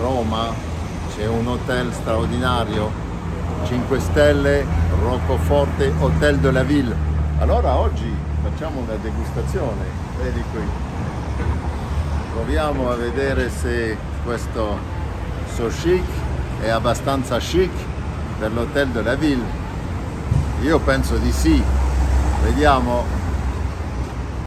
Roma c'è un hotel straordinario, 5 stelle, Roccoforte Hotel de la Ville. Allora oggi facciamo una degustazione, vedi qui. Proviamo a vedere se questo so chic è abbastanza chic per l'Hotel de la Ville. Io penso di sì. Vediamo